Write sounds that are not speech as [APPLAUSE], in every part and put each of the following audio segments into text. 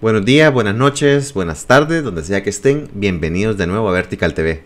Buenos días, buenas noches, buenas tardes, donde sea que estén, bienvenidos de nuevo a Vertical TV.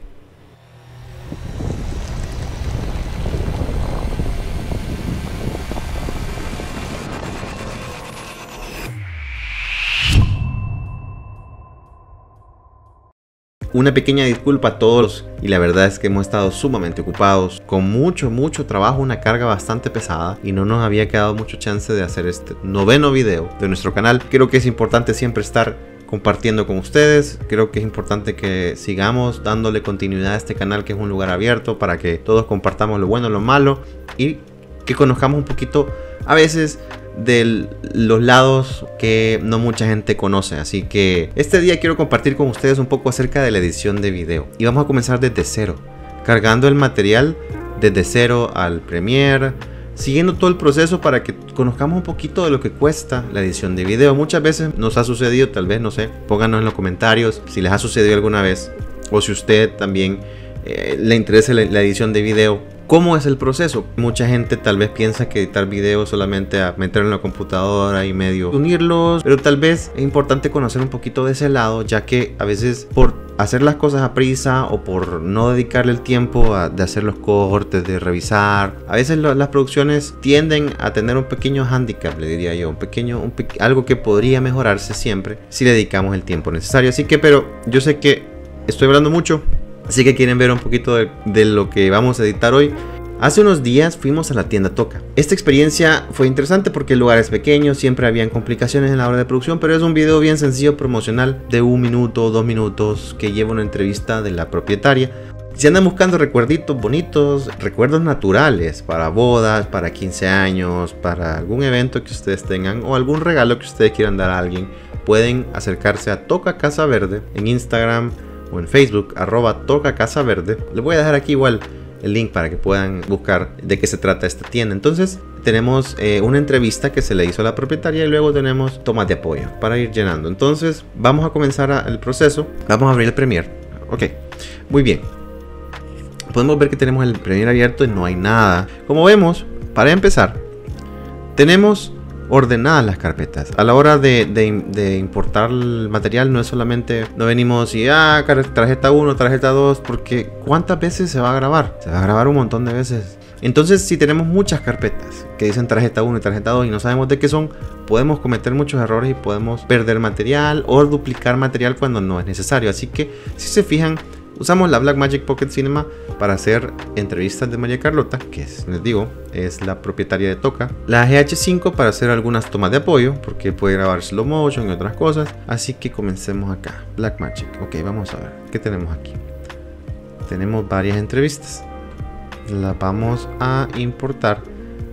Una pequeña disculpa a todos y la verdad es que hemos estado sumamente ocupados con mucho, mucho trabajo, una carga bastante pesada y no nos había quedado mucho chance de hacer este noveno video de nuestro canal. Creo que es importante siempre estar compartiendo con ustedes. Creo que es importante que sigamos dándole continuidad a este canal que es un lugar abierto para que todos compartamos lo bueno, lo malo y que conozcamos un poquito a veces de los lados que no mucha gente conoce. Así que este día quiero compartir con ustedes un poco acerca de la edición de video. Y vamos a comenzar desde cero, cargando el material desde cero al Premiere, siguiendo todo el proceso para que conozcamos un poquito de lo que cuesta la edición de video. Muchas veces nos ha sucedido, tal vez, no sé, pónganos en los comentarios si les ha sucedido alguna vez o si usted también eh, le interesa la edición de video ¿Cómo es el proceso? Mucha gente tal vez piensa que editar videos solamente a meterlo en la computadora y medio unirlos, pero tal vez es importante conocer un poquito de ese lado, ya que a veces por hacer las cosas a prisa o por no dedicarle el tiempo de hacer los cortes, de revisar, a veces las producciones tienden a tener un pequeño handicap, le diría yo, un pequeño, algo que podría mejorarse siempre si le dedicamos el tiempo necesario. Así que, pero yo sé que estoy hablando mucho, Así que quieren ver un poquito de, lo que vamos a editar hoy. Hace unos días fuimos a la tienda Toca. Esta experiencia fue interesante porque el lugar es pequeño, siempre habían complicaciones en la hora de producción, pero es un video bien sencillo promocional de un minuto o dos minutos que lleva una entrevista de la propietaria. Si andan buscando recuerditos bonitos, recuerdos naturales para bodas, para 15 años, para algún evento que ustedes tengan o algún regalo que ustedes quieran dar a alguien, pueden acercarse a Toca Casa Verde en Instagram, o en Facebook, arroba Toca Casa Verde. Les voy a dejar aquí igual el link para que puedan buscar de qué se trata esta tienda. Entonces tenemos eh, una entrevista que se le hizo a la propietaria y luego tenemos tomas de apoyo para ir llenando. Entonces vamos a comenzar el proceso. Vamos a abrir el Premiere. Ok, muy bien. Podemos ver que tenemos el Premiere abierto y no hay nada. Como vemos, para empezar, tenemos ordenadas las carpetas. A la hora de, importar el material no es solamente, no venimos y, ah, tarjeta 1, tarjeta 2, porque ¿cuántas veces se va a grabar? Se va a grabar un montón de veces. Entonces, si tenemos muchas carpetas que dicen tarjeta 1 y tarjeta 2 y no sabemos de qué son, podemos cometer muchos errores y podemos perder material o duplicar material cuando no es necesario. Así que, si se fijan, Usamos la Blackmagic Pocket Cinema para hacer entrevistas de María Carlota, que les digo, es la propietaria de Toca. La GH5 para hacer algunas tomas de apoyo, porque puede grabar slow motion y otras cosas. Así que comencemos acá. Blackmagic. Ok, vamos a ver. ¿Qué tenemos aquí? Tenemos varias entrevistas. Las vamos a importar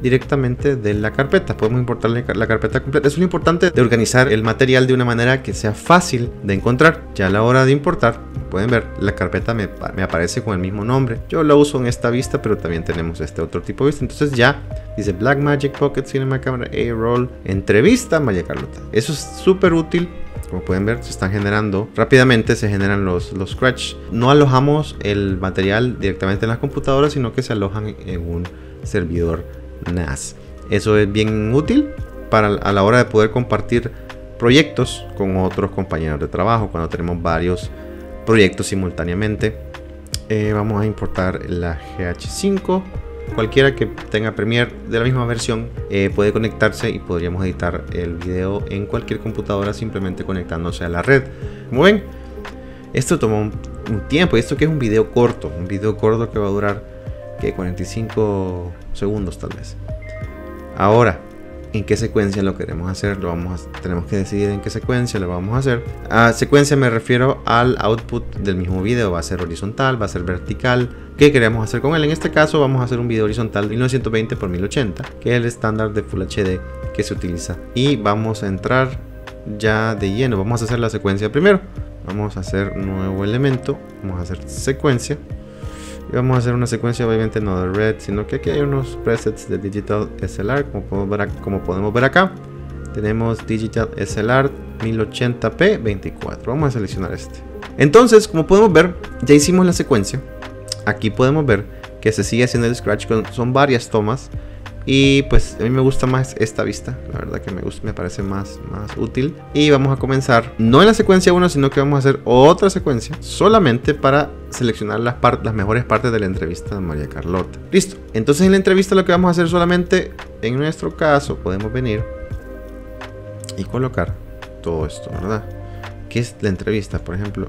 directamente de la carpeta. Podemos importar la carpeta completa. Es lo importante de organizar el material de una manera que sea fácil de encontrar. Ya a la hora de importar, pueden ver, la carpeta me, aparece con el mismo nombre. Yo la uso en esta vista, pero también tenemos este otro tipo de vista. Entonces ya dice Blackmagic Pocket Cinema Camera A-Roll Entrevista Maya Carlota. Eso es súper útil como pueden ver, se están generando rápidamente, se generan los, los scratch. No alojamos el material directamente en las computadoras, sino que se alojan en un servidor NAS. Eso es bien útil para a la hora de poder compartir proyectos con otros compañeros de trabajo cuando tenemos varios proyectos simultáneamente. Eh, vamos a importar la GH5. Cualquiera que tenga Premiere de la misma versión eh, puede conectarse y podríamos editar el video en cualquier computadora simplemente conectándose a la red. Como ven, esto tomó un, tiempo. Esto que es un video corto, un video corto que va a durar que 45 segundos tal vez. Ahora, ¿en qué secuencia lo queremos hacer? Lo vamos a, tenemos que decidir en qué secuencia lo vamos a hacer. A secuencia me refiero al output del mismo video. Va a ser horizontal, va a ser vertical. ¿Qué queremos hacer con él? En este caso vamos a hacer un video horizontal 1920 x 1080, que es el estándar de Full HD que se utiliza. Y vamos a entrar ya de lleno. Vamos a hacer la secuencia primero. Vamos a hacer nuevo elemento. Vamos a hacer secuencia. Y vamos a hacer una secuencia obviamente no de red, sino que aquí hay unos presets de Digital SLR, como podemos ver, como podemos ver acá. Tenemos Digital SLR 1080p 24. Vamos a seleccionar este. Entonces, como podemos ver, ya hicimos la secuencia. Aquí podemos ver que se sigue haciendo el scratch, son varias tomas. Y pues a mí me gusta más esta vista, la verdad que me, gusta, me parece más, más útil. Y vamos a comenzar, no en la secuencia 1, sino que vamos a hacer otra secuencia solamente para seleccionar las, las mejores partes de la entrevista de María Carlota. Listo, entonces en la entrevista lo que vamos a hacer solamente, en nuestro caso, podemos venir y colocar todo esto, ¿verdad? ¿Qué es la entrevista, por ejemplo?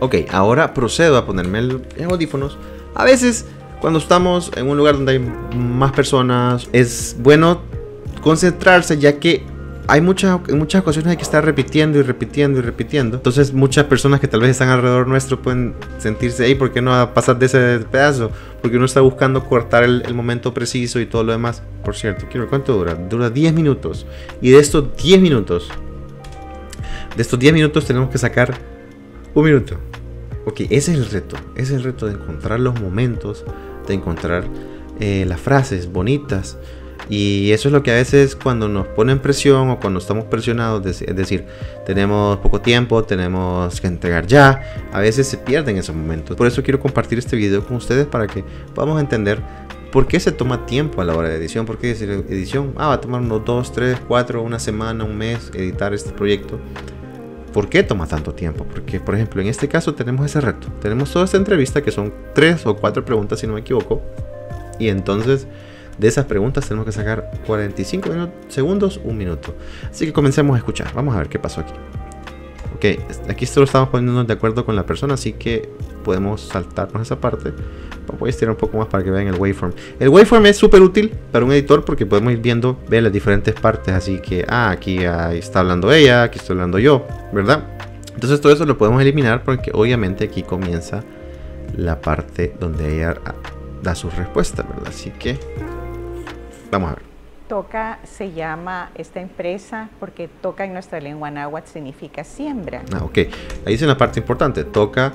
Ok, ahora procedo a ponerme el, audífonos. A veces, cuando estamos en un lugar donde hay más personas, es bueno concentrarse ya que hay muchas, muchas ocasiones hay que estar repitiendo y repitiendo y repitiendo. Entonces muchas personas que tal vez están alrededor nuestro pueden sentirse, ahí, ¿por qué no pasar de ese pedazo? Porque uno está buscando cortar el, momento preciso y todo lo demás. Por cierto, quiero cuánto dura. Dura 10 minutos. Y de estos 10 minutos, de estos 10 minutos tenemos que sacar un minuto. Ok, ese es el reto. Ese es el reto de encontrar los momentos, de encontrar eh, las frases bonitas. Y eso es lo que a veces cuando nos ponen presión o cuando estamos presionados, es decir, tenemos poco tiempo, tenemos que entregar ya, a veces se pierden esos momentos. Por eso quiero compartir este video con ustedes para que podamos entender por qué se toma tiempo a la hora de edición. ¿Por qué decir edición? Ah, va a tomar unos 2, 3, 4, una semana, un mes editar este proyecto. ¿Por qué toma tanto tiempo? Porque, por ejemplo, en este caso tenemos ese reto. Tenemos toda esta entrevista que son tres o cuatro preguntas, si no me equivoco. Y entonces, de esas preguntas tenemos que sacar 45 segundos, un minuto. Así que comencemos a escuchar. Vamos a ver qué pasó aquí. Ok, aquí solo estamos poniéndonos de acuerdo con la persona, así que podemos saltarnos esa parte voy a estirar un poco más para que vean el waveform. El waveform es súper útil para un editor porque podemos ir viendo, ver las diferentes partes. Así que, ah, aquí está hablando ella, aquí estoy hablando yo, ¿verdad? Entonces todo eso lo podemos eliminar porque obviamente aquí comienza la parte donde ella da sus respuestas, ¿verdad? Así que, vamos a ver. Toca se llama esta empresa porque toca en nuestra lengua náhuatl significa siembra. Ah, ok. Ahí es una parte importante. Toca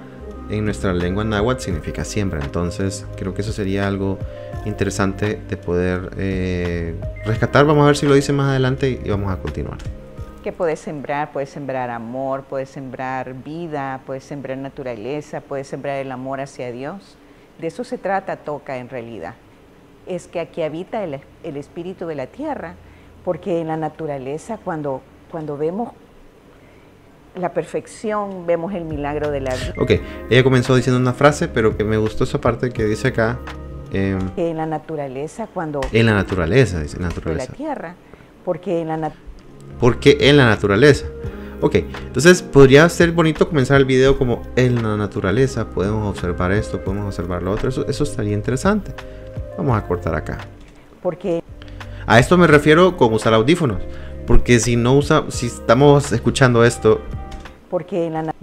en nuestra lengua náhuatl significa siembra. Entonces, creo que eso sería algo interesante de poder eh, rescatar. Vamos a ver si lo dice más adelante y vamos a continuar. Que puedes sembrar, puedes sembrar amor, puedes sembrar vida, puedes sembrar naturaleza, puedes sembrar el amor hacia Dios. De eso se trata Toca en realidad. Es que aquí habita el, el espíritu de la tierra, porque en la naturaleza cuando, cuando vemos la perfección, vemos el milagro de la vida. Ok, ella comenzó diciendo una frase, pero que me gustó esa parte que dice acá. Eh, en la naturaleza, cuando... En la naturaleza, dice naturaleza. De la tierra, porque en la Porque en la naturaleza. Ok, entonces podría ser bonito comenzar el video como en la naturaleza, podemos observar esto, podemos observar lo otro, eso, eso estaría interesante. Vamos a cortar acá. Porque... A esto me refiero con usar audífonos, porque si no usa, si estamos escuchando esto porque en la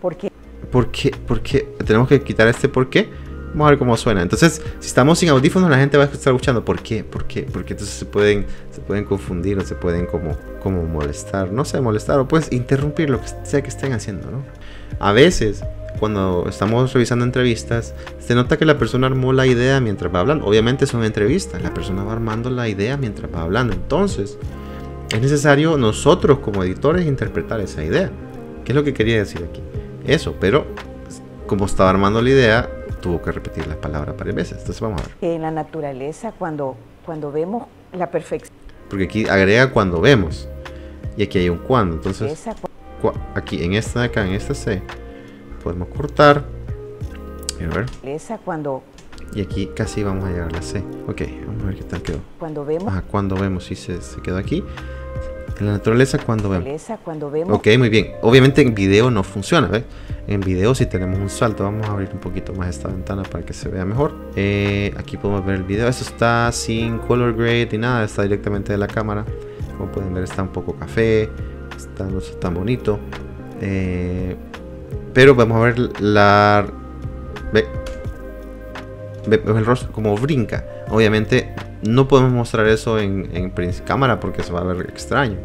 porque ¿Por qué? ¿Por qué? Tenemos que quitar este por qué. Vamos a ver cómo suena. Entonces, si estamos sin audífonos, la gente va a estar escuchando. ¿Por qué? ¿Por qué? Porque entonces se pueden, se pueden confundir o se pueden como, como molestar. No sé, molestar o puedes interrumpir lo que sea que estén haciendo, ¿no? A veces, cuando estamos revisando entrevistas, se nota que la persona armó la idea mientras va hablando. Obviamente son entrevistas. La persona va armando la idea mientras va hablando. Entonces, es necesario nosotros como editores interpretar esa idea. ¿Qué es lo que quería decir aquí? Eso, pero como estaba armando la idea, tuvo que repetir las palabras varias veces. Entonces vamos a ver. En la naturaleza, cuando, cuando vemos la perfección. Porque aquí agrega cuando vemos. Y aquí hay un cuando. Entonces, aquí en esta de acá, en esta C, podemos cortar. A ver. cuando. Y aquí casi vamos a llegar a la C. Ok, vamos a ver qué tal quedó. Cuando vemos. Ajá, cuando vemos, si se, se quedó aquí. En la naturaleza cuando vemos. cuando vemos. Ok, muy bien. Obviamente en video no funciona, ¿ves? En video si tenemos un salto, vamos a abrir un poquito más esta ventana para que se vea mejor. Eh, aquí podemos ver el video. Eso está sin color grade ni nada, está directamente de la cámara. Como pueden ver está un poco café, está, no está tan bonito. Eh, pero vamos a ver la... Ve, ve el rostro como brinca. Obviamente no podemos mostrar eso en, en cámara porque se va a ver extraño.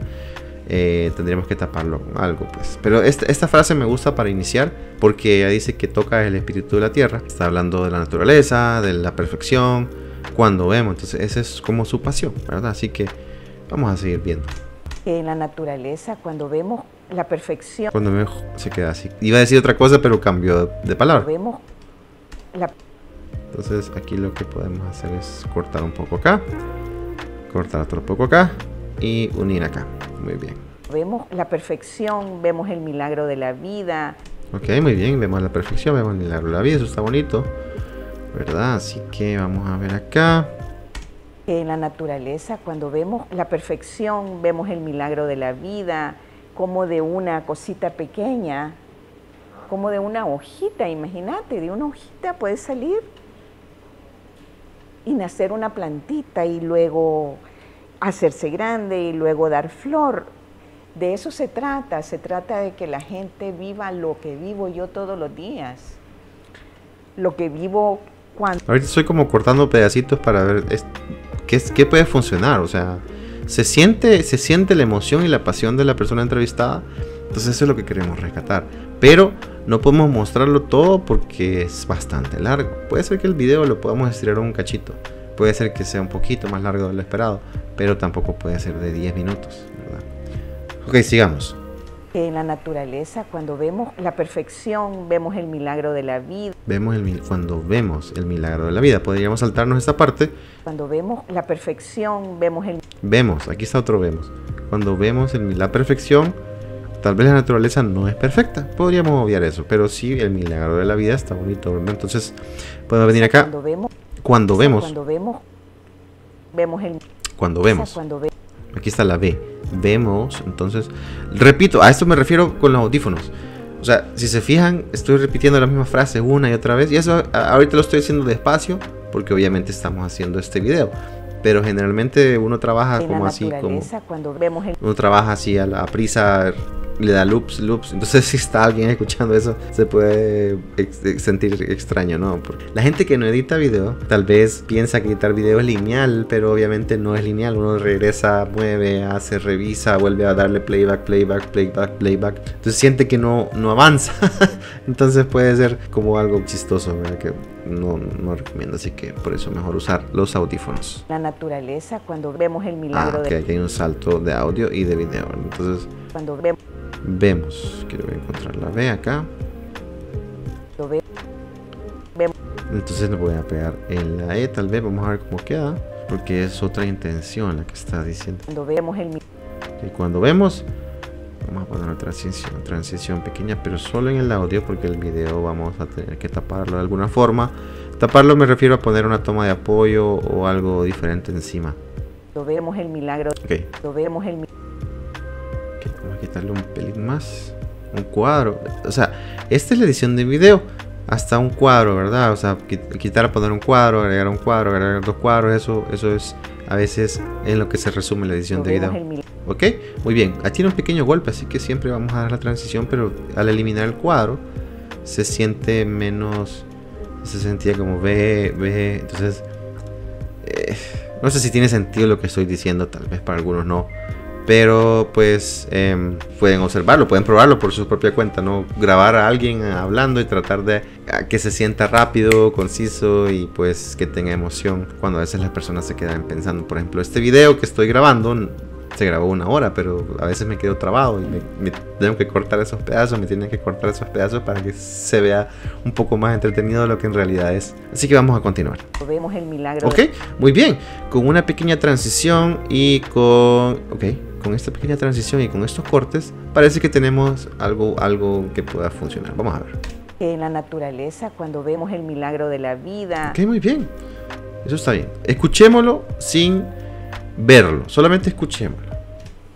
Eh, tendríamos que taparlo con algo, pues. Pero esta, frase me gusta para iniciar porque ella dice que toca el espíritu de la tierra. Está hablando de la naturaleza, de la perfección, cuando vemos. Entonces, esa es como su pasión, ¿verdad? Así que vamos a seguir viendo. En la naturaleza, cuando vemos la perfección. Cuando vemos, se queda así. Iba a decir otra cosa, pero cambió de palabra. Vemos la entonces aquí lo que podemos hacer es cortar un poco acá cortar otro poco acá y unir acá. Muy bien. Vemos la perfección, vemos el milagro de la vida. Ok, muy bien, vemos la perfección, vemos el milagro de la vida, eso está bonito. ¿Verdad? Así que vamos a ver acá. En la naturaleza, cuando vemos la perfección, vemos el milagro de la vida, como de una cosita pequeña, como de una hojita, imagínate, de una hojita puede salir y nacer una plantita y luego hacerse grande y luego dar flor. De eso se trata, se trata de que la gente viva lo que vivo yo todos los días, lo que vivo cuando... Ahorita estoy como cortando pedacitos para ver qué, puede funcionar, o sea, se siente, se siente la emoción y la pasión de la persona entrevistada, entonces eso es lo que queremos rescatar. Pero no podemos mostrarlo todo porque es bastante largo. Puede ser que el video lo podamos estirar un cachito. Puede ser que sea un poquito más largo de lo esperado. Pero tampoco puede ser de 10 minutos. Ok, sigamos. En la naturaleza, cuando vemos la perfección, vemos el milagro de la vida. Vemos el, cuando vemos el milagro de la vida. Podríamos saltarnos esta parte. Cuando vemos la perfección, vemos el... Vemos, aquí está otro vemos. Cuando vemos el, la perfección, Tal vez la naturaleza no es perfecta, podríamos obviar eso, pero sí el milagro de la vida está bonito. Entonces, puedo venir acá. Cuando vemos. Cuando vemos. Cuando vemos. Vemos el. Cuando vemos. Aquí está la B. Vemos, entonces. Repito, a esto me refiero con los audífonos. O sea, si se fijan, estoy repitiendo la misma frase una y otra vez. Y eso ahorita lo estoy haciendo despacio, porque obviamente estamos haciendo este video pero generalmente uno trabaja como así como cuando vemos uno trabaja así a la prisa le da loops, loops. Entonces, [LAUGHS] si está alguien escuchando eso, se puede sentir extraño, ¿no? Porque la gente que no edita video, tal vez piensa que editar video es lineal, pero obviamente no es lineal. Uno regresa, mueve, hace, revisa, vuelve a darle playback, playback, playback, playback. Entonces siente que no, no avanza. [LAUGHS] Entonces puede ser como algo chistoso, ¿verdad? Que no, no recomiendo. Así que por eso mejor usar los audífonos. La naturaleza, cuando vemos el milagro ah, de... aquí hay un salto de audio y de video. Entonces... Cuando vemos Vemos. Quiero encontrar la B acá. Lo ve. Entonces le voy a pegar en la E. Tal vez vamos a ver cómo queda. Porque es otra intención la que está diciendo. Cuando vemos el. Y cuando vemos. Vamos a poner una transición, una transición pequeña, pero solo en el audio, porque el video vamos a tener que taparlo de alguna forma. Taparlo me refiero a poner una toma de apoyo o algo diferente encima. Lo vemos el milagro. Okay. Lo vemos el milagro Vamos a quitarle un pelín más. Un cuadro. O sea, esta es la edición de video. Hasta un cuadro, ¿verdad? O sea, quitar, poner un cuadro, agregar un cuadro, agregar dos cuadros. Eso, eso es a veces en lo que se resume la edición de video. ¿Ok? Muy bien. Tiene un pequeño golpe, así que siempre vamos a dar la transición, pero al eliminar el cuadro se siente menos... Se sentía como ve, ve. Entonces... Eh, no sé si tiene sentido lo que estoy diciendo, tal vez para algunos no. Pero pues em, pueden observarlo, pueden probarlo por su propia cuenta, ¿no? Grabar a alguien hablando y tratar de que se sienta rápido, conciso y pues que tenga emoción cuando a veces las personas se quedan pensando. Por ejemplo, este video que estoy grabando se grabó una hora, pero a veces me quedo trabado y me, tengo que cortar esos pedazos, me tienen que cortar esos pedazos para que se vea un poco más entretenido de lo que en realidad es. Así que vamos a continuar. Vemos el milagro. Ok, muy bien. Con una pequeña transición y con... Ok con esta pequeña transición y con estos cortes, parece que tenemos algo, algo que pueda funcionar. Vamos a ver. En la naturaleza, cuando vemos el milagro de la vida. Ok, muy bien. Eso está bien. Escuchémoslo sin verlo, solamente escuchémoslo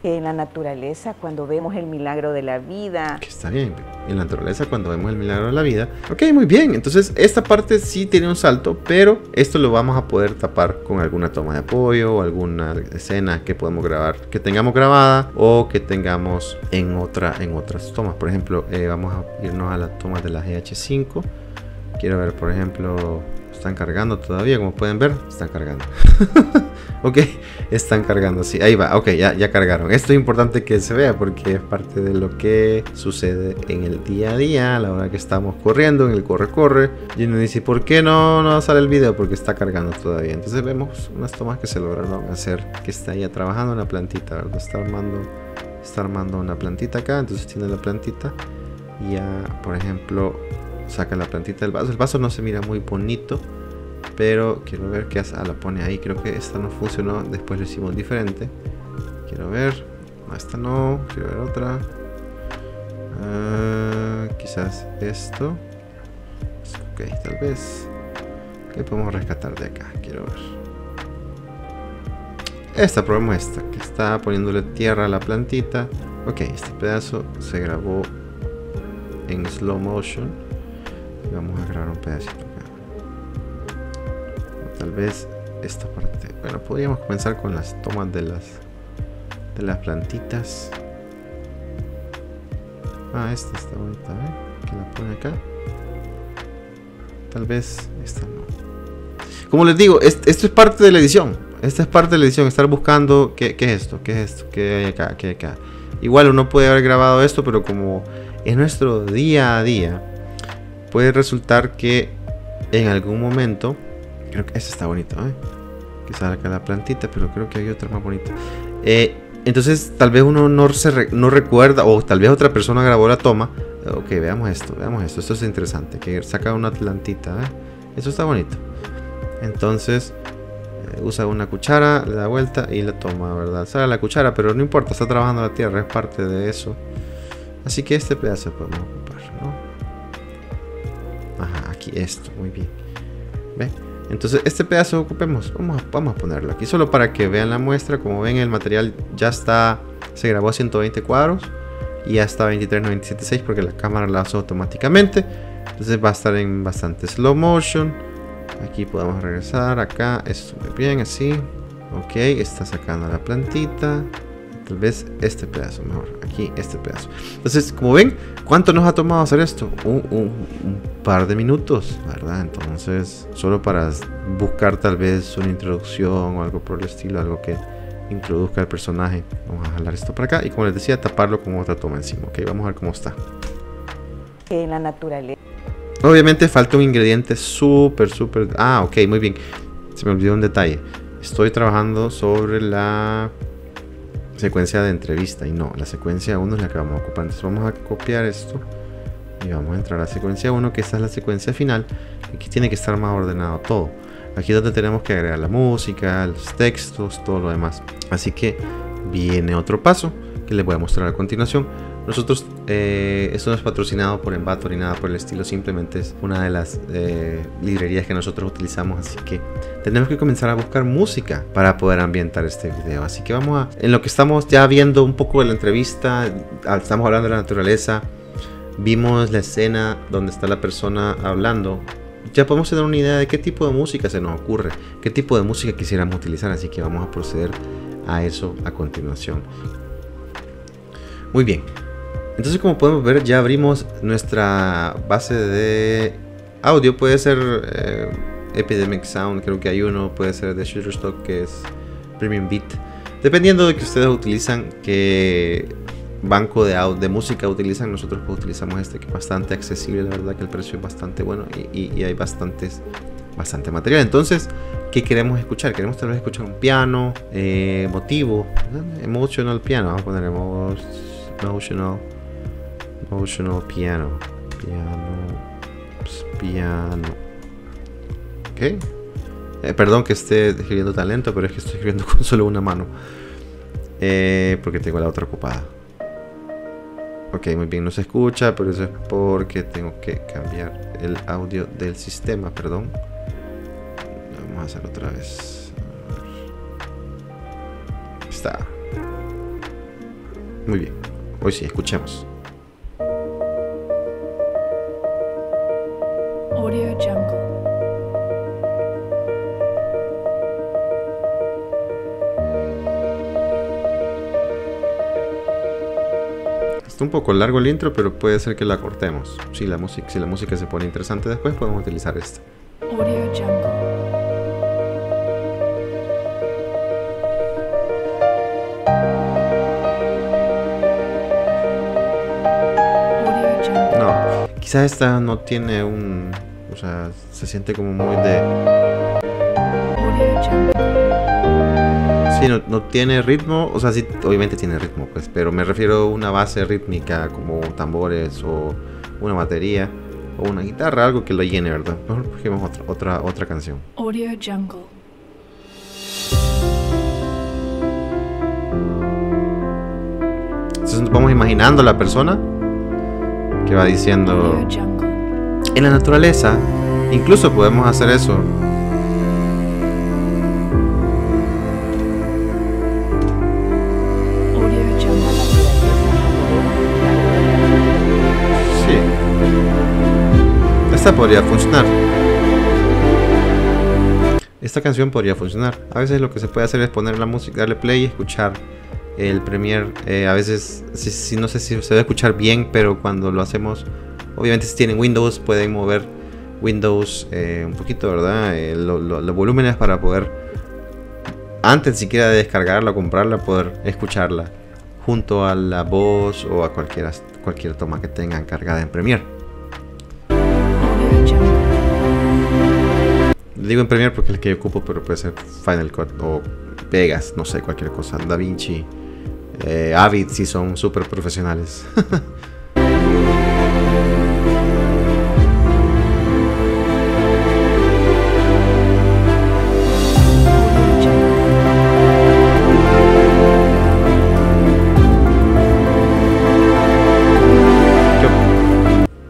en la naturaleza cuando vemos el milagro de la vida. Que está bien, en la naturaleza cuando vemos el milagro de la vida. Ok, muy bien, entonces esta parte sí tiene un salto, pero esto lo vamos a poder tapar con alguna toma de apoyo o alguna escena que podemos grabar, que tengamos grabada o que tengamos en, otra, en otras tomas. Por ejemplo, eh, vamos a irnos a la toma de la GH5. Quiero ver, por ejemplo, están cargando todavía, como pueden ver, están cargando. [LAUGHS] ok, están cargando, sí, ahí va, ok, ya, ya cargaron. Esto es importante que se vea porque es parte de lo que sucede en el día a día, a la hora que estamos corriendo, en el corre-corre. Y uno dice, ¿por qué no, no sale el video? Porque está cargando todavía. Entonces vemos unas tomas que se lograron hacer, que está ya trabajando una plantita, ¿verdad? Está armando, está armando una plantita acá, entonces tiene la plantita. Ya, por ejemplo, saca la plantita del vaso. El vaso no se mira muy bonito, Pero quiero ver qué hace. Ah, la pone ahí. Creo que esta no funcionó. Después lo hicimos diferente. Quiero ver. No, esta no. Quiero ver otra. Ah, quizás esto. Ok, tal vez. ¿Qué podemos rescatar de acá? Quiero ver. Esta, probemos esta. Que está poniéndole tierra a la plantita. Ok, este pedazo se grabó en slow motion. Vamos a grabar un pedacito acá. tal vez esta parte. Bueno, podríamos comenzar con las tomas de las de las plantitas. Ah, esta está bonita, ¿eh? Que la pone acá. Tal vez esta no. Como les digo, esto es parte de la edición. Esta es parte de la edición. Estar buscando qué, qué es esto, qué es esto, qué hay acá, qué hay acá. Igual uno puede haber grabado esto, pero como es nuestro día a día, puede resultar que en algún momento, creo que esta está bonita, ¿eh? que salga la plantita, pero creo que hay otra más bonita. Eh, entonces, tal vez uno no, recuerda, o tal vez otra persona grabó la toma. Ok, veamos esto, veamos esto. Esto es interesante. Que saca una plantita. ¿eh? Eso está bonito. Entonces, eh, usa una cuchara, le da vuelta y la toma, ¿verdad? Sale la cuchara, pero no importa, está trabajando la tierra, es parte de eso. Así que este pedazo podemos. Aquí esto, muy bien. ¿Ve? Entonces este pedazo ocupemos, vamos a, vamos a ponerlo aquí solo para que vean la muestra. Como ven el material ya está, se grabó a 120 cuadros y ya está 23.97.6 porque la cámara la hace automáticamente. Entonces va a estar en bastante slow motion. Aquí podemos regresar, acá, esto muy bien, así. Ok, está sacando la plantita. Tal vez este pedazo mejor. Aquí este pedazo. Entonces, como ven, ¿cuánto nos ha tomado hacer esto? Un, par de minutos, ¿verdad? Entonces, solo para buscar tal vez una introducción o algo por el estilo, algo que introduzca al personaje. Vamos a jalar esto para acá y como les decía, taparlo con otra toma encima. Ok, vamos a ver cómo está. En la naturaleza. Obviamente falta un ingrediente súper, súper... Ah, ok, muy bien. Se me olvidó un detalle. Estoy trabajando sobre la secuencia de entrevista y no, la secuencia 1 es la que vamos a ocupar. Entonces vamos a copiar esto y vamos a entrar a la secuencia 1, que esta es la secuencia final. Aquí tiene que estar más ordenado todo. Aquí es donde tenemos que agregar la música, los textos, todo lo demás. Así que viene otro paso que les voy a mostrar a continuación. Nosotros, eh, esto no es patrocinado por Envato ni nada por el estilo, simplemente es una de las eh, librerías que nosotros utilizamos, así que tenemos que comenzar a buscar música para poder ambientar este video. Así que vamos a, en lo que estamos ya viendo un poco de la entrevista, ah, estamos hablando de la naturaleza, vimos la escena donde está la persona hablando, ya podemos tener una idea de qué tipo de música se nos ocurre, qué tipo de música quisiéramos utilizar, así que vamos a proceder a eso a continuación. Muy bien, entonces como podemos ver ya abrimos nuestra base de audio. Puede ser eh, Epidemic Sound, creo que hay uno. Puede ser de Shutterstock que es Premium Beat. Dependiendo de que ustedes utilizan, qué banco de, de música utilizan, nosotros pues, utilizamos este que es bastante accesible. La verdad que el precio es bastante bueno y, hay bastantes, bastante material. Entonces, ¿qué queremos escuchar? Queremos tal vez escuchar un piano, eh, motivo, emotional piano. Vamos a poner emotional Emotional piano. Piano. Piano. Eh, perdón que esté escribiendo tan lento, pero es que estoy escribiendo [LAUGHS] con solo una mano. Eh, porque tengo la otra ocupada. Ok, muy bien, no se escucha, pero eso es porque tengo que cambiar el audio del sistema, perdón. Vamos a hacer otra vez. Está. Muy bien. Hoy sí, escuchemos. Está un poco largo el intro, pero puede ser que la cortemos. Si la música, si la música se pone interesante después, podemos utilizar esta. No, quizás esta no tiene un, o sea, se siente como muy de no, tiene ritmo, o sea, sí, obviamente tiene ritmo, pues, pero me refiero a una base rítmica como tambores o una batería. o una guitarra, algo que lo llene, ¿verdad? Mejor busquemos otra, otra, otra canción. Audio Jungle. Entonces vamos imaginando a la persona que va diciendo en la naturaleza, incluso podemos hacer eso. Esta podría funcionar. Esta canción podría funcionar. A veces lo que se puede hacer es poner la música, darle play y escuchar el Premiere. Eh, a veces, si, no sé si se va a escuchar bien, pero cuando lo hacemos, obviamente si tienen Windows pueden mover Windows eh, un poquito, ¿verdad? Eh, los volúmenes para poder, antes siquiera de descargarla o comprarla, poder escucharla junto a la voz o a cualquier, cualquier toma que tengan cargada en Premiere. Digo en Premiere porque es el que yo ocupo, pero puede ser Final Cut o Vegas, no sé, cualquier cosa, DaVinci eh, Avid si son súper profesionales. [LAUGHS]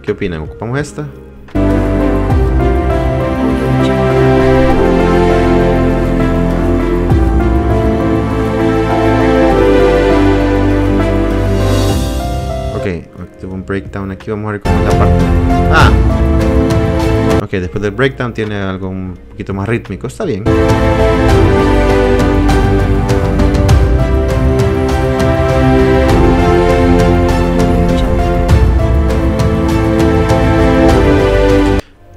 ¿Qué opinan? ¿Ocupamos esta? Breakdown. Aquí vamos a ver cómo es la parte. Ah. Ok, después del breakdown tiene algo un poquito más rítmico. Está bien.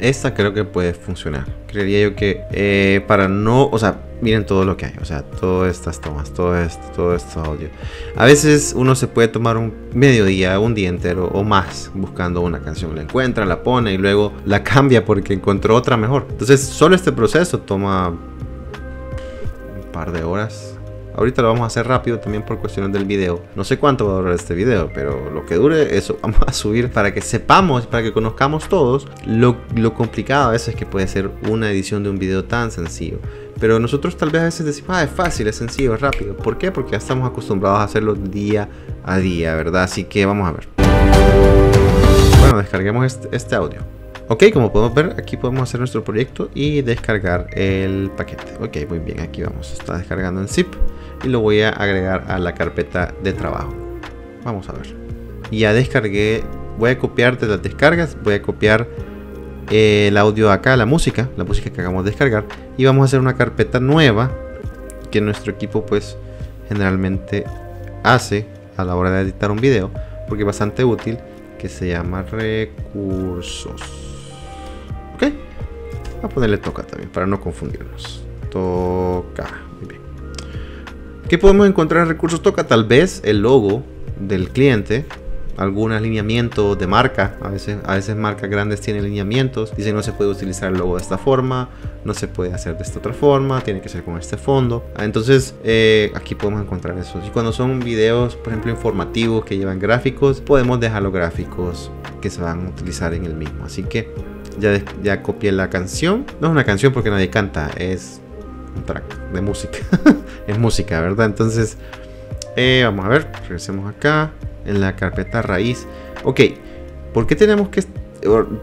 esta creo que puede funcionar. Creería yo que eh, para no, o sea, miren todo lo que hay, o sea, todas estas tomas, todo esto, todo esto audio. A veces uno se puede tomar un mediodía, un día entero o más buscando una canción. La encuentra, la pone y luego la [LAUGHS] cambia porque encontró otra mejor. Entonces, solo este proceso toma un par de horas Ahorita lo vamos a hacer rápido también por cuestiones del video. No sé cuánto va a durar este video, pero lo que dure, eso [LAUGHS] vamos a subir para que sepamos, para que conozcamos todos lo, complicado a veces que puede ser una edición de un video tan sencillo. Pero nosotros tal vez a veces decimos, ah, es fácil, es sencillo, es rápido. ¿Por qué? Porque ya estamos acostumbrados a hacerlo día a día, ¿verdad? Así que vamos a ver. Bueno, descarguemos este, este audio. Ok, como podemos ver, aquí podemos hacer nuestro proyecto y descargar el paquete. Ok, muy bien, aquí vamos. Está descargando en zip y lo voy a agregar a la carpeta de trabajo. Vamos a ver. Ya descargué, voy a copiar de las descargas, voy a copiar el audio acá, la música, la música que acabamos de descargar y vamos a hacer una carpeta nueva que nuestro equipo pues generalmente hace a la hora de editar un video porque es bastante útil que se llama recursos Ok. Voy a ponerle toca también para no confundirnos. Toca. ¿Qué podemos encontrar en recursos toca? Tal vez el logo del cliente. Algún alineamiento de marca. A veces, a veces marcas grandes tienen alineamientos. Dicen no se puede utilizar el logo de esta forma. No se puede hacer de esta otra forma. Tiene que ser con este fondo. Ah, entonces eh, aquí podemos encontrar eso. Y cuando son videos, por ejemplo, informativos que llevan gráficos, podemos dejar los gráficos que se van a utilizar en el mismo. Así que ya, ya copié la canción. No es una canción porque nadie canta, es un track de música. [LAUGHS] es música, ¿verdad? Entonces, eh, vamos a ver, regresemos acá en la carpeta raíz. Ok, ¿por qué tenemos que...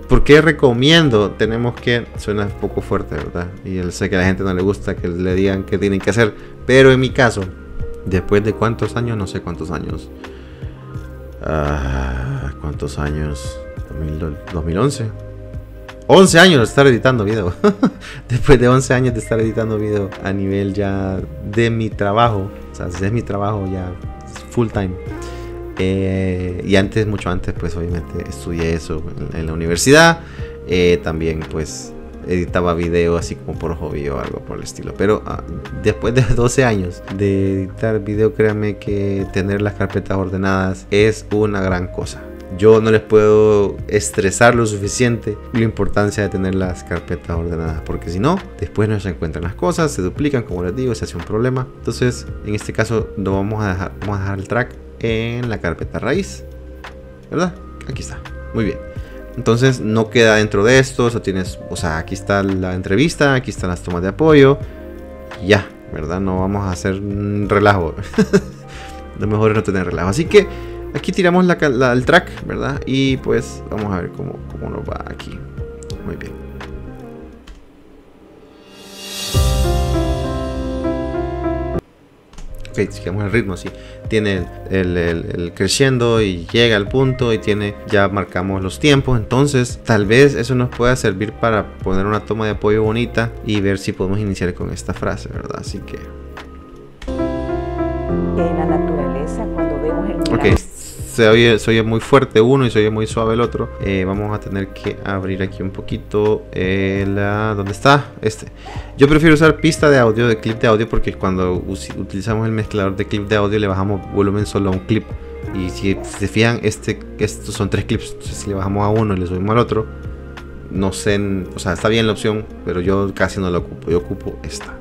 ¿Por qué recomiendo? Tenemos que... Suena un poco fuerte, ¿verdad? Y yo sé que a la gente no le gusta que le digan qué tienen que hacer. Pero en mi caso, después de cuántos años, no sé cuántos años. Ah, ¿Cuántos años? 2011. 11 años de estar editando video. [LAUGHS] Después de 11 años de estar editando video a nivel ya de mi trabajo. O sea, es mi trabajo ya full time. Eh, y antes, mucho antes, pues obviamente estudié eso en, la universidad. Eh, también pues editaba video así como por hobby o algo por el estilo. Pero ah, después de [LAUGHS] 12 años de editar video, créanme que tener las carpetas ordenadas es una gran cosa yo no les puedo estresar lo suficiente la importancia de tener las carpetas ordenadas, porque si no, después no se encuentran las cosas, se duplican, como les digo, se hace un problema. Entonces, en este caso, no vamos a dejar, vamos a dejar el track en la carpeta raíz, ¿verdad? Aquí está, muy bien. Entonces no queda dentro de esto, o tienes, o sea, aquí está la entrevista, aquí están las tomas de apoyo, ya, ¿verdad? No vamos a hacer un relajo. [LAUGHS] Lo mejor es no tener relajo. Así que aquí tiramos la, el track, ¿verdad? Y pues vamos a ver cómo, cómo nos va aquí. Muy bien. ok, sigamos el ritmo, sí. Tiene el, el, creciendo y llega al punto y tiene, ya marcamos los tiempos. Entonces, tal vez eso nos pueda servir para poner una toma de apoyo bonita y ver si podemos iniciar con esta frase, ¿verdad? Así que. Se oye, muy fuerte uno y se oye muy suave el otro. Eh, vamos a tener que abrir aquí un poquito eh, la... ¿Dónde está? Este. Yo prefiero usar pista de audio, de clip de audio, porque cuando utilizamos el mezclador de clip de audio le bajamos volumen solo a un clip. Y si se fijan, este, estos son tres clips. Entonces si le bajamos a uno y le subimos al otro, no sé, o sea, está bien la opción, pero yo casi no la ocupo. Yo ocupo esta.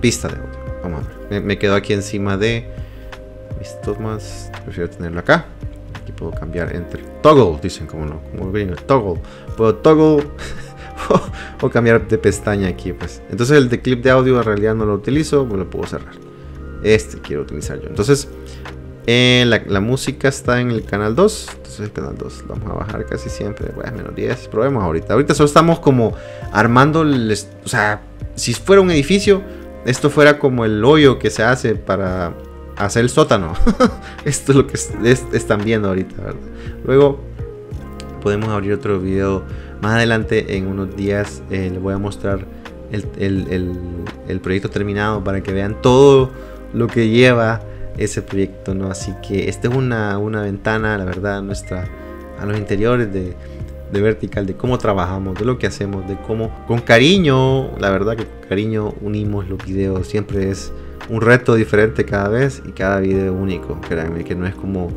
Pista de audio. Vamos a ver. me quedo aquí encima de mis tomas, prefiero tenerlo acá. Aquí puedo cambiar entre toggle, dicen como no, como gringo, toggle. Puedo toggle [LAUGHS] o cambiar de pestaña aquí, pues. Entonces el de clip de audio en realidad no lo utilizo, lo puedo cerrar. Este quiero utilizar yo. Entonces, eh, la, música está en el canal 2. Entonces el canal 2 lo vamos a bajar casi siempre. Bueno, menos 10. Probemos ahorita. Ahorita solo estamos como armando. O sea, si fuera un edificio, esto fuera como el hoyo que se hace para hacer el sótano. [LAUGHS] Esto es lo que están viendo ahorita, Luego podemos abrir otro video más adelante. En unos días eh, les voy a mostrar el, proyecto terminado para que vean todo lo que lleva ese proyecto, ¿no? Así que esta es una, ventana, la verdad, nuestra a los interiores de, de Vertical, de cómo trabajamos, de lo que hacemos, de cómo con cariño, la verdad que con cariño unimos los videos, siempre es un reto diferente cada vez y cada video único. Créanme que no es como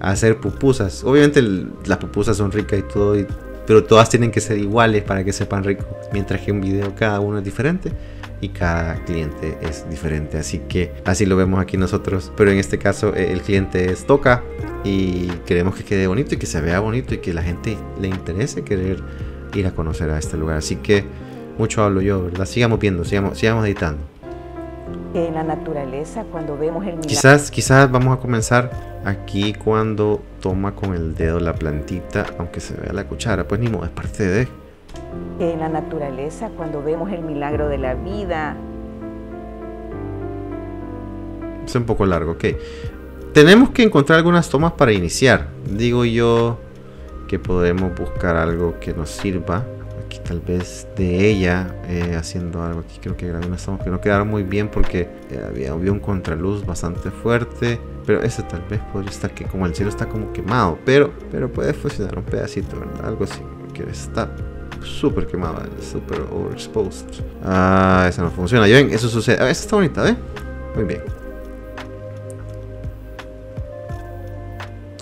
hacer pupusas. Obviamente las pupusas son ricas y todo, pero todas tienen que ser iguales para que sepan rico. Mientras que un video cada uno es diferente y cada cliente es diferente. Así que así lo vemos aquí nosotros. Pero en este caso eh, el cliente es Toca y queremos que quede bonito y que se vea bonito y que la gente le interese querer ir a conocer a este lugar. Así que mucho hablo yo, ¿verdad? Sigamos viendo, sigamos, sigamos editando en la naturaleza cuando vemos el milagro. Quizás, quizás vamos a comenzar aquí cuando toma con el dedo la plantita, aunque se vea la cuchara, pues ni modo, es parte de. En la naturaleza cuando vemos el milagro de la vida. Es un poco largo, ok. Tenemos que encontrar algunas tomas para iniciar. Digo yo que podemos buscar algo que nos sirva tal vez de ella eh, haciendo algo. Aquí creo que grabé tomas que no quedaron muy bien porque eh, había, un contraluz bastante fuerte. Pero ese tal vez podría estar que como el cielo está como quemado. Pero, pero puede funcionar un pedacito, ¿verdad? Algo así. Que está súper quemado, súper overexposed. Ah, esa no funciona. Ya ven, eso sucede. Ah, esa está bonita, ¿eh? Muy bien.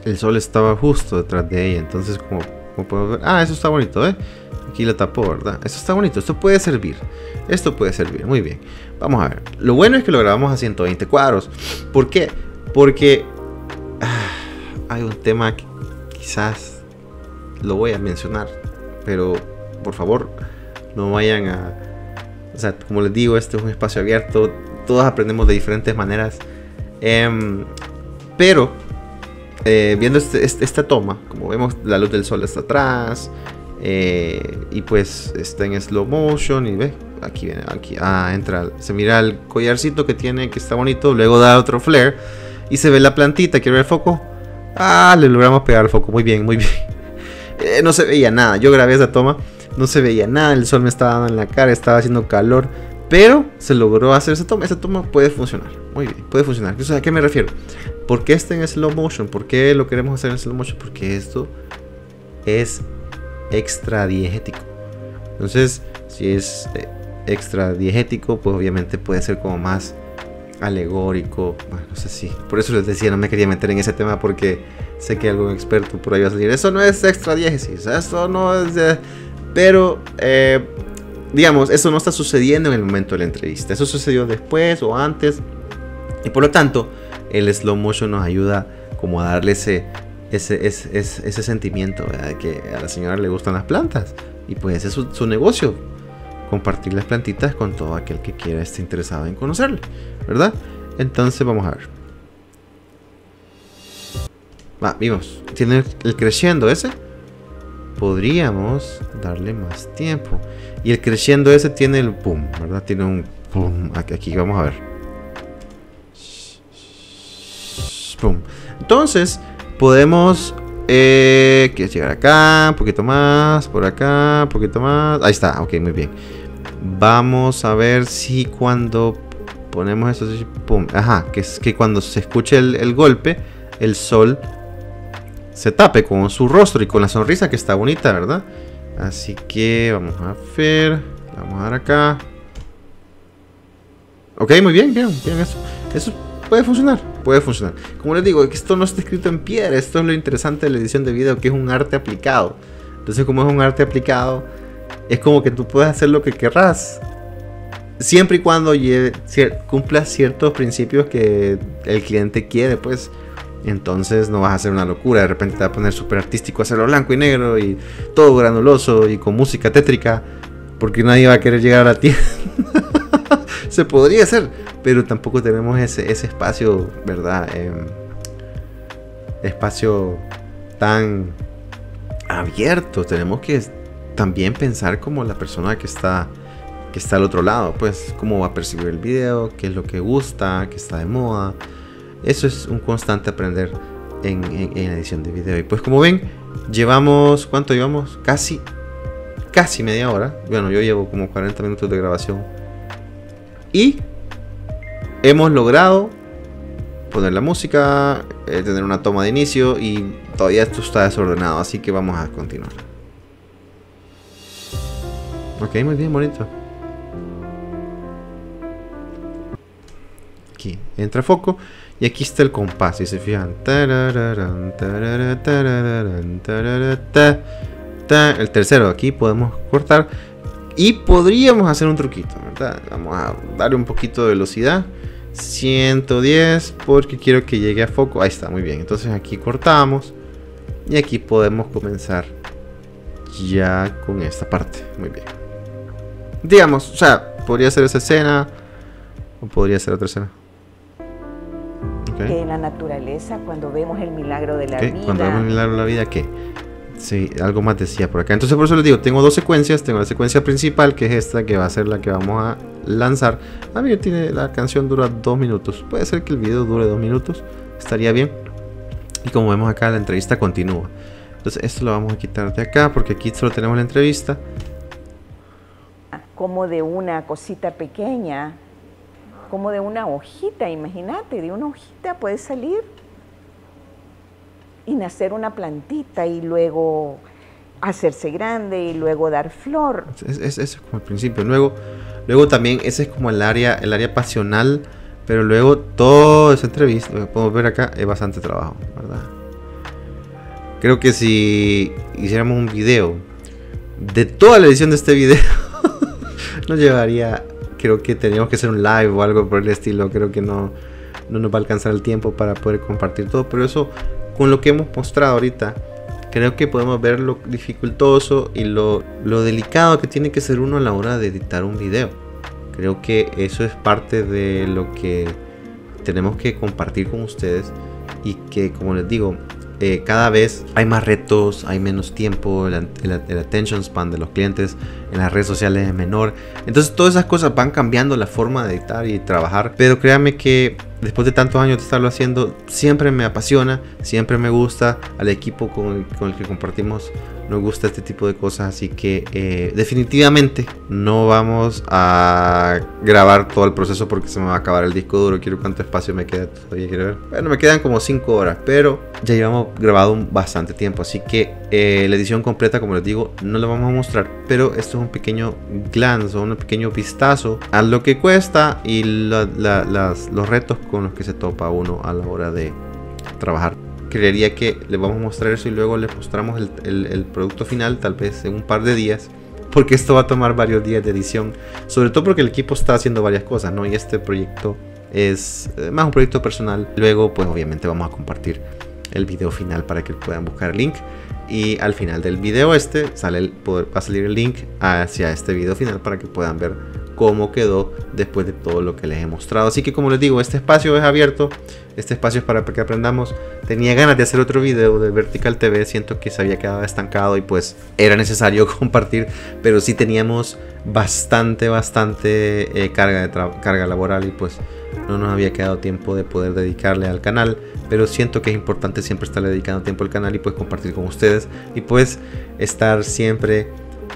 El sol estaba justo detrás de ella, entonces como, como podemos ver... Ah, eso está bonito, ¿eh? Aquí la tapó, ¿verdad? Esto está bonito, esto puede servir. Esto puede servir, muy bien. Vamos a ver. Lo bueno es que lo grabamos a 120 cuadros. ¿Por qué? Porque ah, hay un tema que quizás lo voy a mencionar, pero por favor no vayan a... O sea, como les digo, este es un espacio abierto, todos aprendemos de diferentes maneras. Em, pero eh, viendo este, este, esta toma, como vemos, la luz del sol está atrás, eh, y pues está en slow motion y ve, aquí viene, aquí, ah, entra, se mira el collarcito que tiene, que está bonito, luego da otro flare y se ve la plantita, quiero ver el foco. Ah, le logramos pegar el foco, muy bien, muy bien. [LAUGHS] Eh, no se veía nada, yo grabé esa toma, no se veía nada, el sol me estaba dando en la cara, estaba haciendo calor, pero se logró hacer esa toma, esa toma puede funcionar, muy bien, puede funcionar. ¿A qué me refiero? ¿Por qué está en slow motion? ¿Por qué lo queremos hacer en slow motion? Porque esto es extra diegético. Entonces, si es eh, extra diegético, pues obviamente puede ser como más alegórico. No sé si. Por eso les decía, no me quería meter en ese tema porque sé que algún experto por ahí va a salir. Eso no es extra diégesis, eso no es. De... Pero, eh, digamos, eso no está sucediendo en el momento de la entrevista. Eso sucedió después o antes. Y por lo tanto, el slow motion nos ayuda como a darle ese ese, ese, sentimiento de que a la señora le gustan las plantas. Y pues ese es su, negocio. Compartir las plantitas con todo aquel que quiera esté interesado en conocerle. ¿Verdad? Entonces vamos a ver. Va, vimos. Tiene el creciendo ese. Podríamos darle más tiempo. Y el creciendo ese tiene el pum, ¿verdad? Tiene un pum. Aquí, aquí vamos a ver. Pum. Entonces, podemos eh, llegar acá, un poquito más, por acá, un poquito más. Ahí está, ok, muy bien. Vamos a ver si cuando ponemos eso, pum, ajá, que es que cuando se escuche el, golpe, el sol se tape con su rostro y con la sonrisa que está bonita, ¿verdad? Así que vamos a ver, vamos a dar acá. Ok, muy bien, bien, bien eso. Eso puede funcionar, puede funcionar. Como les digo, esto no está escrito en piedra, esto es lo interesante de la edición de video, que es un arte aplicado. Entonces, como es un arte aplicado, es como que tú puedes hacer lo que querrás. Siempre y cuando cumpla ciertos principios que el cliente quiere, pues. Entonces no vas a hacer una locura. De repente te va a poner súper artístico, hacerlo blanco y negro y todo granuloso y con música tétrica. Porque nadie va a querer llegar a la tienda. [LAUGHS] Se podría hacer pero tampoco tenemos ese, espacio, ¿verdad? Em, espacio tan abierto. Tenemos que también pensar como la persona que está, que está al otro lado, pues cómo va a percibir el video, qué es lo que gusta, qué está de moda. Eso es un constante aprender en, en, en edición de video. Y pues como ven, llevamos, ¿cuánto llevamos? Casi, casi media hora. Bueno, yo llevo como 40 minutos de grabación. Y hemos logrado poner la música, eh, tener una toma de inicio y todavía esto está desordenado, así que vamos a continuar. Ok, muy bien, bonito. Aquí entra foco y aquí está el compás, si se fijan. El tercero, aquí podemos cortar y podríamos hacer un truquito, ¿verdad? Vamos a darle un poquito de velocidad. 110 porque quiero que llegue a foco. Ahí está, muy bien. Entonces aquí cortamos y aquí podemos comenzar ya con esta parte. Muy bien. Digamos, o sea, podría ser esa escena o podría ser otra escena. Que en la naturaleza, cuando vemos el milagro de la vida. Cuando vemos el milagro de la vida, ¿qué? Sí, algo más decía por acá. Entonces por eso les digo, tengo dos secuencias. Tengo la secuencia principal, que es esta, que va a ser la que vamos a lanzar. A mí tiene, la canción dura dos minutos. Puede ser que el video dure dos minutos. Estaría bien. Y como vemos acá, la entrevista continúa. Entonces esto lo vamos a quitar de acá, porque aquí solo tenemos la entrevista. Como de una cosita pequeña, como de una hojita, imagínate, de una hojita puede salir y nacer una plantita y luego hacerse grande y luego dar flor. Es, es, como el principio. Luego, luego también ese es como el área, el área pasional, pero luego toda esa entrevista, lo que podemos ver acá, es bastante trabajo, ¿verdad? Creo que si hiciéramos un video de toda la edición de este video, [LAUGHS] nos llevaría, creo que teníamos que hacer un live o algo por el estilo, creo que no, no nos va a alcanzar el tiempo para poder compartir todo, pero eso con lo que hemos mostrado ahorita, creo que podemos ver lo dificultoso y lo, delicado que tiene que ser uno a la hora de editar un video. Creo que eso es parte de lo que tenemos que compartir con ustedes y que, como les digo, eh, cada vez hay más retos, hay menos tiempo, el, el, attention span de los clientes en las redes sociales es menor. Entonces todas esas cosas van cambiando la forma de editar y trabajar. Pero créanme que después de tantos años de estarlo haciendo, siempre me apasiona, siempre me gusta al equipo con el, que compartimos nos gusta este tipo de cosas, así que eh, definitivamente no vamos a grabar todo el proceso porque se me va a acabar el disco duro. Quiero cuánto espacio me queda todavía, quiero ver. Bueno, me quedan como 5 horas, pero ya llevamos grabado bastante tiempo, así que eh, la edición completa, como les digo, no la vamos a mostrar, pero esto es un pequeño glance o un pequeño vistazo a lo que cuesta y los retos con los que se topa uno a la hora de trabajar. Creería que les vamos a mostrar eso y luego les mostramos el, producto final, tal vez en un par de días porque esto va a tomar varios días de edición, sobre todo porque el equipo está haciendo varias cosas, ¿no? Y este proyecto es eh, más un proyecto personal. Luego, pues obviamente vamos a compartir el video final para que puedan buscar el link. Y al final del video este sale el, va a salir el link hacia este video final para que puedan ver cómo quedó después de todo lo que les he mostrado. Así que como les digo, este espacio es abierto, este espacio es para que aprendamos. Tenía ganas de hacer otro video de Vertical TV, siento que se había quedado estancado y pues era necesario [LAUGHS] compartir, pero sí teníamos bastante, bastante eh, carga, de carga laboral y pues no nos había quedado tiempo de poder dedicarle al canal, pero siento que es importante siempre estar dedicando tiempo al canal y pues compartir con ustedes y pues estar siempre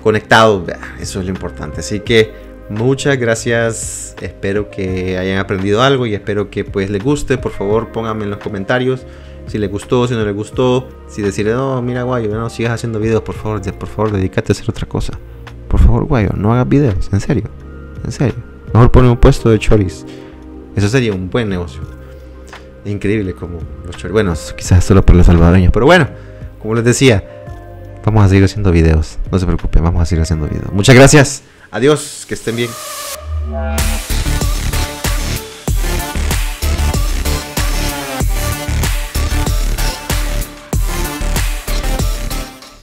conectado, eso es lo importante. Así que Muchas gracias, espero que hayan aprendido algo y espero que pues les guste. Por favor, pónganme en los comentarios si les gustó, si no les gustó. Si decirle, no, mira guayo, no sigas haciendo videos, por favor, por favor, dedícate a hacer otra cosa. Por favor, guayo, no hagas videos, en serio, en serio. Mejor pone un puesto de choris. Eso sería un buen negocio. Increíble como los choris. Bueno, quizás solo para los salvadoreños, pero bueno, como les decía, vamos a seguir haciendo videos. No se preocupen, vamos a seguir haciendo videos. Muchas gracias. Adiós, que estén bien.